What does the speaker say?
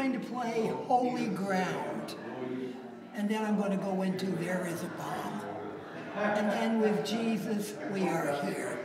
going to play Holy Ground. And then I'm going to go into There is a Balm. And then with Jesus, we are here.